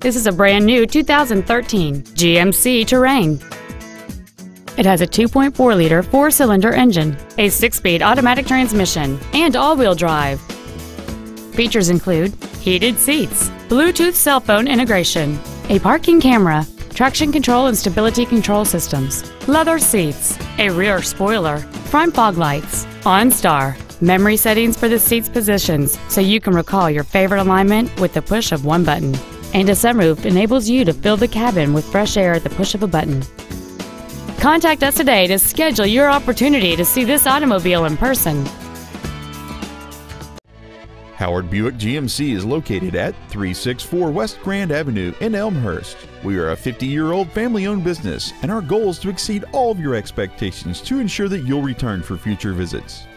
This is a brand new 2013 GMC Terrain. It has a 2.4-liter four-cylinder engine, a six-speed automatic transmission, and all-wheel drive. Features include heated seats, Bluetooth cell phone integration, a parking camera, traction control and stability control systems, leather seats, a rear spoiler, front fog lights, OnStar, memory settings for the seat's positions so you can recall your favorite alignment with the push of one button, and a sunroof enables you to fill the cabin with fresh air at the push of a button. Contact us today to schedule your opportunity to see this automobile in person. Howard Buick GMC is located at 364 West Grand Avenue in Elmhurst. We are a 50 year old family owned business, and our goal is to exceed all of your expectations to ensure that you'll return for future visits.